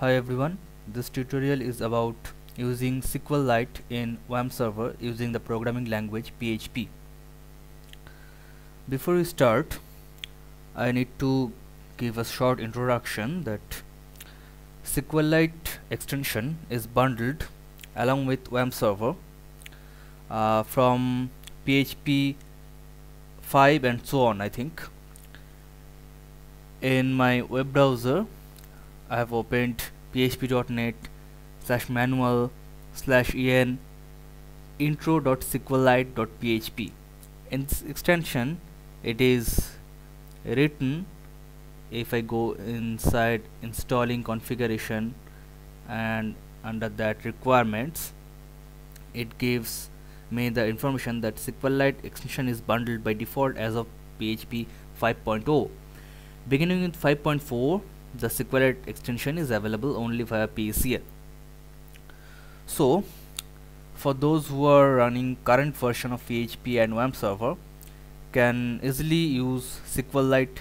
Hi everyone, this tutorial is about using SQLite in WAMP server using the programming language PHP. Before we start, I need to give a short introduction that SQLite extension is bundled along with WAMP server uh, from PHP 5 and so on I think. In my web browser I have opened php.net slash manual slash en intro.sqlite.php in this extension it is written if I go inside installing configuration and under that requirements it gives me the information that SQLite extension is bundled by default as of PHP 5.0 beginning with 5.4 the SQLite extension is available only via PECL so for those who are running current version of PHP and WAMP server can easily use SQLite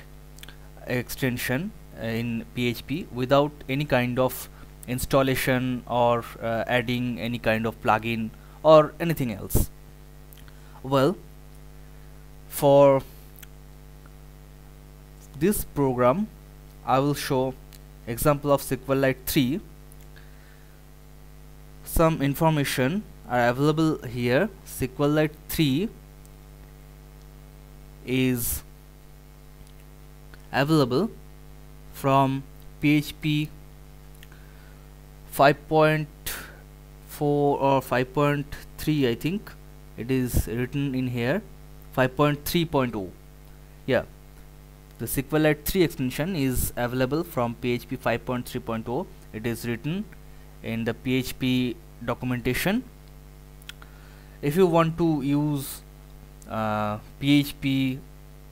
extension in PHP without any kind of installation or uh, adding any kind of plugin or anything else. Well for this program I will show example of SQLite 3 some information are available here. SQLite 3 is available from PHP 5.4 or 5.3 I think. It is written in here 5.3.0 yeah the SQLite 3 extension is available from PHP 5.3.0 it is written in the PHP documentation. If you want to use uh, PHP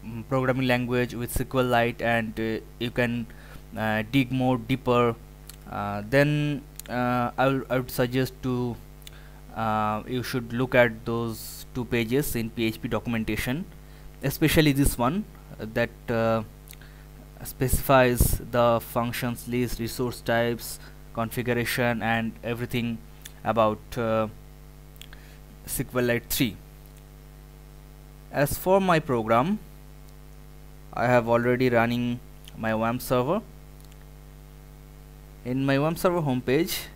mm, programming language with SQLite and uh, you can uh, dig more deeper uh, then uh, I, I would suggest to uh, you should look at those two pages in PHP documentation especially this one that specifies the functions list resource types configuration and everything about uh, SQLite 3 as for my program I have already running my WAMP server. In my WAMP server homepage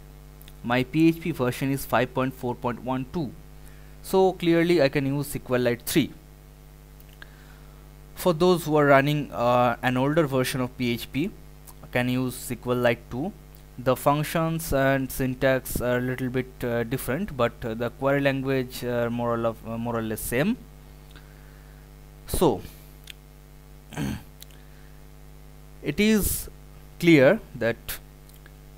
my PHP version is 5.4.12 so clearly I can use SQLite 3 for those who are running uh, an older version of PHP can use SQLite 2 the functions and syntax are a little bit uh, different but uh, the query language are more or, less, uh, more or less same. So it is clear that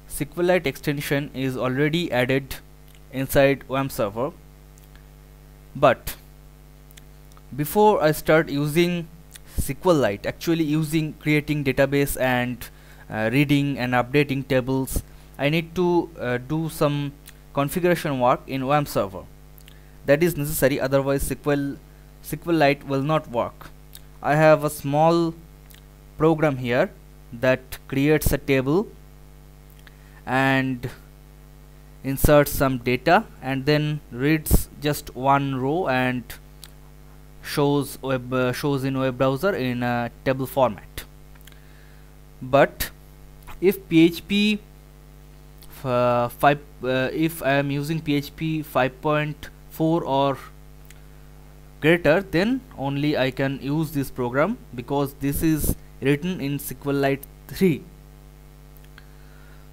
SQLite extension is already added inside WAMP server. But before I start using SQLite actually using creating database and uh, reading and updating tables I need to uh, do some configuration work in WAMP server. That is necessary otherwise SQL SQLite will not work. I have a small program here that creates a table and inserts some data and then reads just one row and shows web uh, shows in web browser in a table format. But if PHP uh, 5 uh, if I am using PHP 5.4 or greater then only I can use this program because this is written in SQLite 3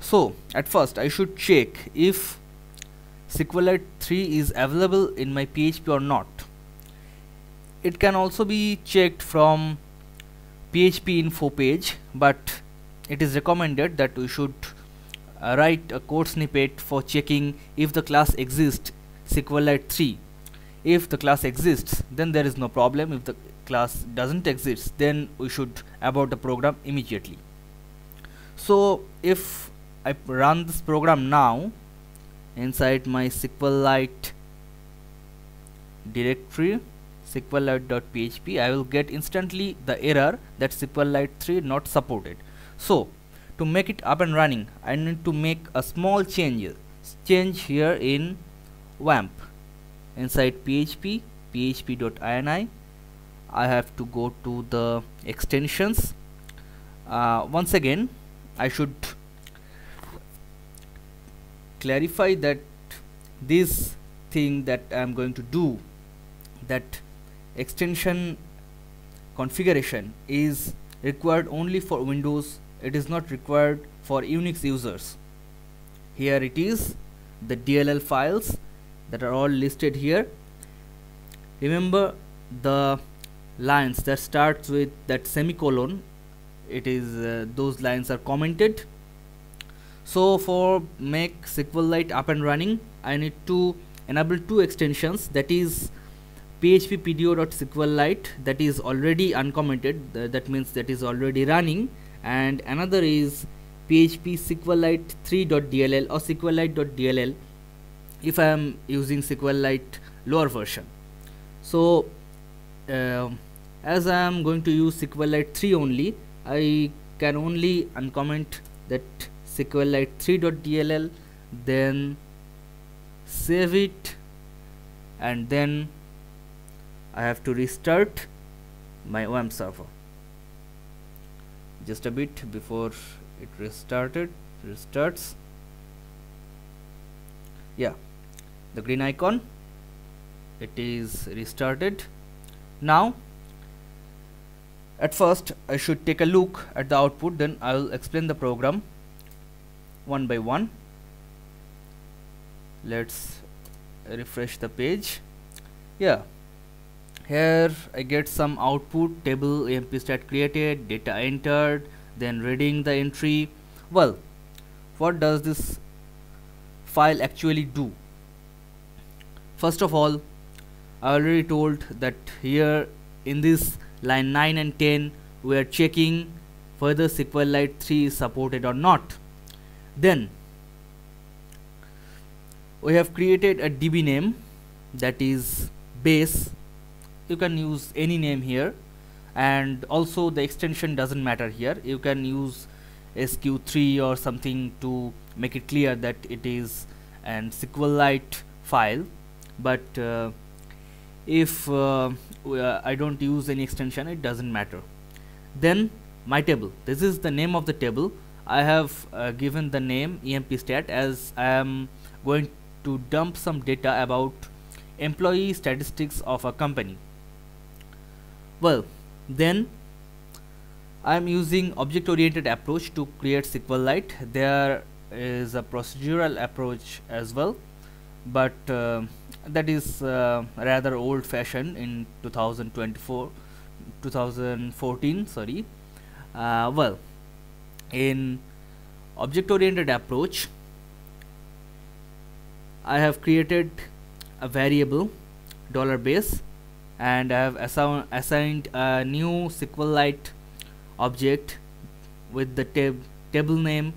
so at first I should check if SQLite 3 is available in my PHP or not it can also be checked from PHP info page but it is recommended that we should uh, write a code snippet for checking if the class exists SQLite 3 if the class exists then there is no problem. If the class doesn't exist then we should abort the program immediately. So if I run this program now inside my SQLite directory SQLite.php I will get instantly the error that SQLite 3 not supported. So to make it up and running I need to make a small change change here in WAMP inside PHP php.ini I have to go to the extensions. Uh, once again I should clarify that this thing that I am going to do that extension configuration is required only for Windows. It is not required for Unix users. Here it is the DLL files that are all listed here. Remember the lines that starts with that semicolon. It is uh, those lines are commented. So for make SQLite up and running I need to enable two extensions. That is php pdo.sqlite that is already uncommented th that means that is already running. And another is php sqlite 3.dll or sqlite.dll if I am using sqlite lower version. So uh, as I am going to use SQLite 3 only I can only uncomment that SQLite 3.dll then save it and then I have to restart my WAMP server. Just a bit before it restarted restarts. Yeah the green icon it is restarted. Now at first I should take a look at the output then I will explain the program one by one. Let's refresh the page. Yeah here I get some output. Table emp stat created data entered then reading the entry. Well what does this file actually do? First of all I already told that here in this line 9 and 10 we are checking whether SQLite 3 is supported or not. Then we have created a DB name that is base you can use any name here. And also the extension doesn't matter here. You can use sq3 or something to make it clear that it is an SQLite file. But uh, if uh, uh, I don't use any extension it doesn't matter. Then my table. This is the name of the table. I have uh, given the name empstat as I am going to dump some data about employee statistics of a company well then I am using object oriented approach to create SQLite there is a procedural approach as well but uh, that is uh, rather old fashioned in 2024 2014 sorry. Uh, well in object oriented approach I have created a variable dollar base and I have assi assigned a new SQLite object with the tab table name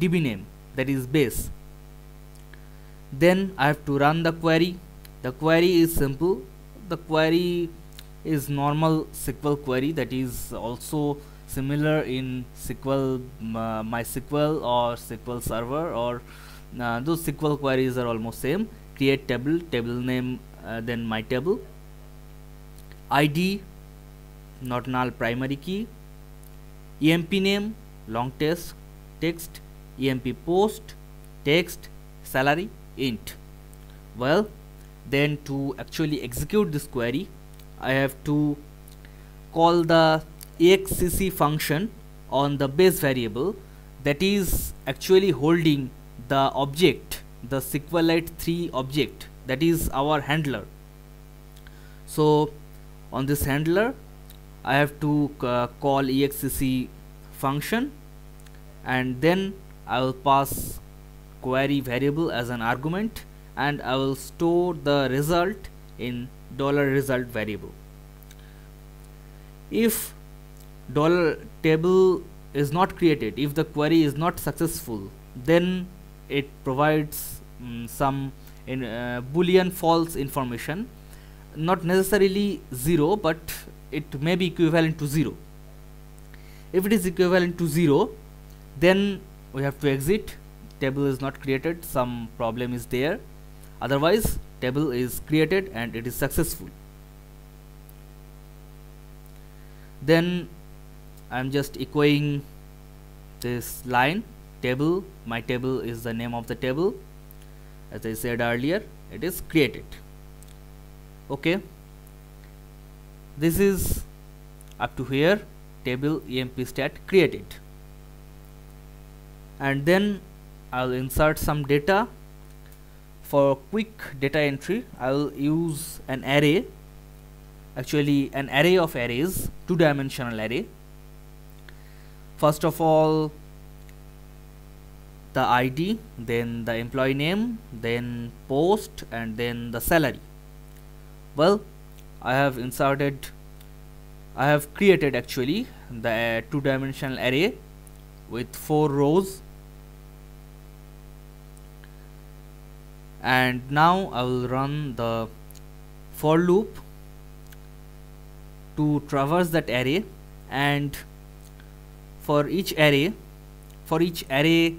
db name that is base. Then I have to run the query. The query is simple. The query is normal SQL query that is also similar in SQL uh, MySQL or SQL Server or uh, those SQL queries are almost same. Create table table name uh, then my table ID not null primary key. Emp name long text text emp post text salary int. Well then to actually execute this query I have to call the exec function on the base variable that is actually holding the object the SQLite 3 object that is our handler. So on this handler I have to uh, call exec function and then I will pass query variable as an argument and I will store the result in dollar $result variable. If dollar table is not created if the query is not successful then it provides um, some in uh, boolean false information not necessarily 0 but it may be equivalent to 0 if it is equivalent to 0 then we have to exit. Table is not created. Some problem is there. Otherwise table is created and it is successful. Then I'm just echoing this line. Table my table is the name of the table. As I said earlier it is created okay? This is up to here. Table emp stat created and then I'll insert some data. For quick data entry I'll use an array actually an array of arrays two dimensional array. First of all the ID then the employee name then post and then the salary well I have inserted I have created actually the uh, two dimensional array with four rows. And now I will run the for loop to traverse that array. And for each array for each array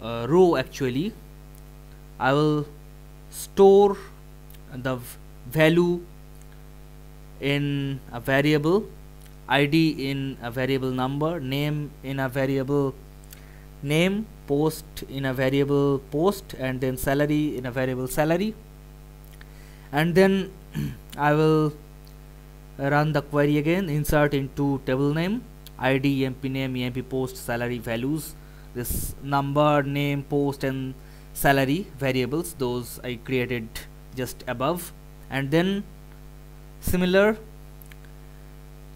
uh, row actually I will store the value in a variable id in a variable number name in a variable name post in a variable post and then salary in a variable salary. And then I will run the query again insert into table name id emp name emp post salary values. This number name post and salary variables those I created just above and then similar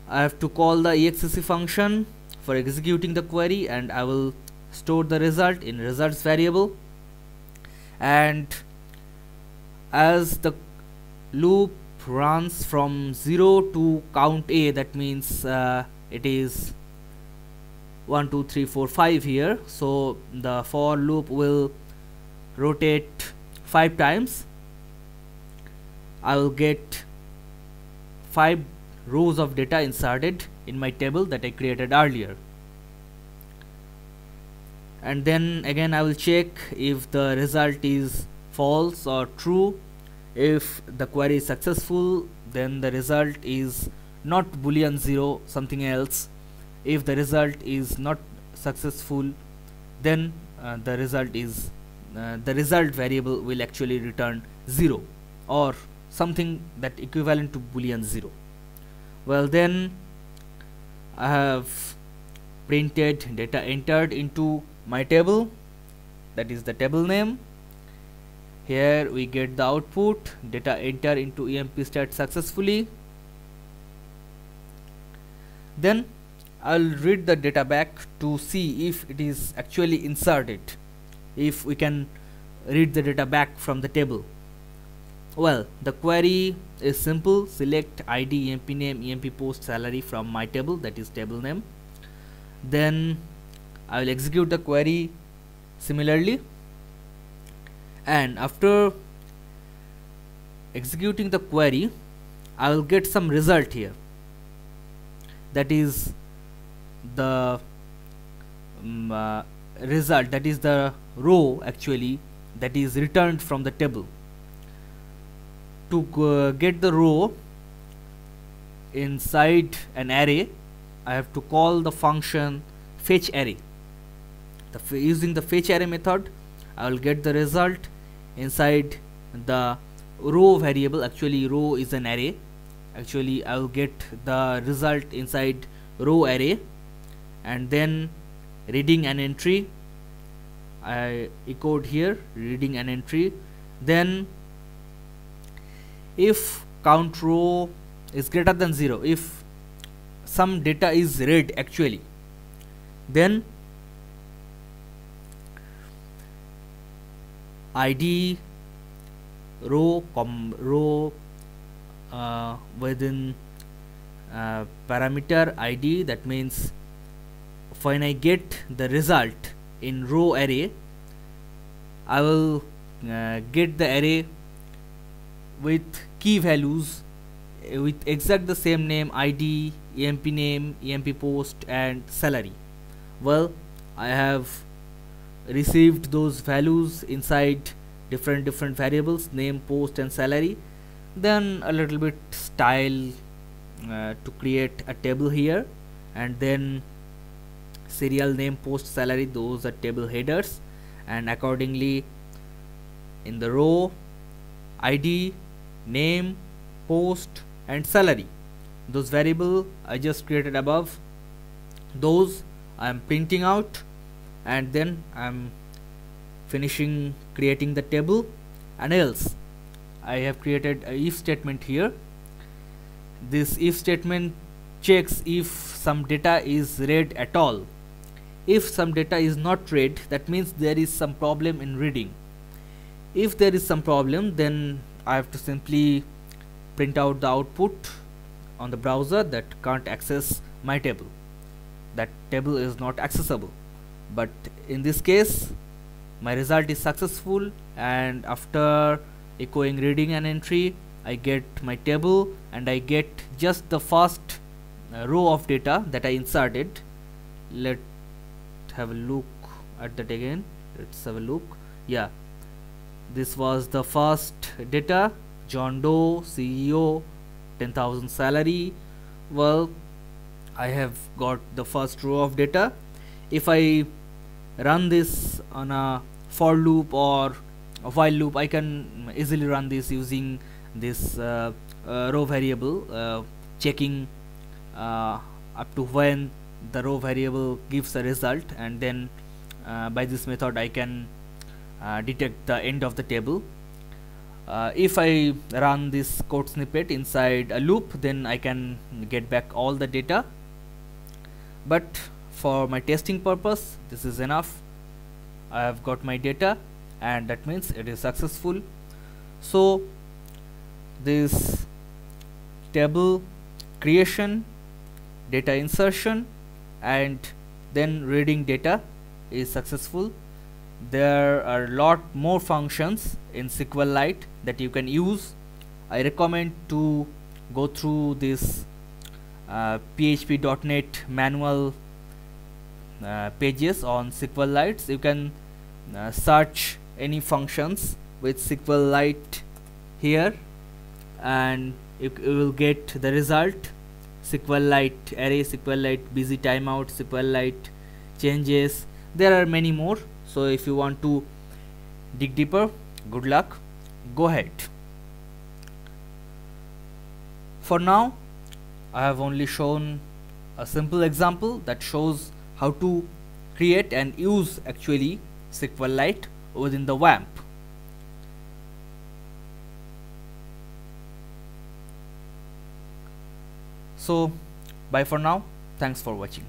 I have to call the exec function for executing the query and I will store the result in results variable. And as the loop runs from 0 to count a that means uh, it is 1 2 3 4 5 here. So the for loop will rotate 5 times I will get 5 rows of data inserted in my table that I created earlier. And then again I will check if the result is false or true. If the query is successful then the result is not boolean 0 something else. If the result is not successful then uh, the result is uh, the result variable will actually return 0 or something that equivalent to boolean 0 well then I have printed data entered into my table. That is the table name. Here we get the output. Data enter into emp stat successfully. Then I'll read the data back to see if it is actually inserted. If we can read the data back from the table well the query is simple. Select id emp name emp post salary from my table that is table name. Then I will execute the query similarly. And after executing the query I will get some result here. That is the um, uh, result that is the row actually that is returned from the table to get the row inside an array I have to call the function fetch array. The using the fetch array method I will get the result inside the row variable. Actually row is an array. Actually I will get the result inside row array. And then reading an entry I echoed here reading an entry. Then if count row is greater than 0 if some data is read actually then id row com row uh, within uh, parameter id that means when I get the result in row array I will uh, get the array with key values uh, with exact the same name id emp name emp post and salary. Well I have received those values inside different different variables name post and salary. Then a little bit style uh, to create a table here. And then serial name post salary those are table headers. And accordingly in the row id name post and salary. Those variable I just created above. Those I am printing out and then I'm finishing creating the table. And else I have created a if statement here. This if statement checks if some data is read at all. If some data is not read that means there is some problem in reading. If there is some problem then I have to simply print out the output on the browser that can't access my table. That table is not accessible. But in this case my result is successful and after echoing reading an entry I get my table and I get just the first uh, row of data that I inserted. Let's have a look at that again. Let's have a look. Yeah this was the first data John Doe CEO 10,000 salary. Well I have got the first row of data if I run this on a for loop or a while loop I can easily run this using this uh, uh, row variable uh, checking uh, up to when the row variable gives a result. And then uh, by this method I can uh, detect the end of the table. Uh, if I run this code snippet inside a loop then I can get back all the data. But for my testing purpose this is enough. I have got my data and that means it is successful. So this table creation data insertion and then reading data is successful there are a lot more functions in SQLite that you can use. I recommend to go through this uh, PHP.NET manual uh, pages on SQLite you can uh, search any functions with SQLite here and you, you will get the result. SQLite array SQLite busy timeout SQLite changes. There are many more so if you want to dig deeper good luck. Go ahead. For now I have only shown a simple example that shows how to create and use actually SQLite within the WAMP so bye for now. Thanks for watching